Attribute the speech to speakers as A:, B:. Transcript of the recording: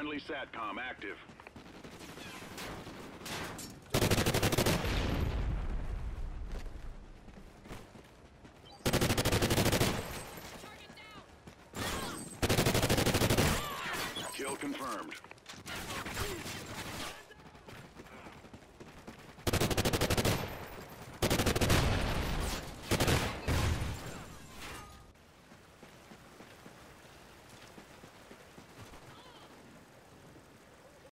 A: Friendly SATCOM active. Kill confirmed.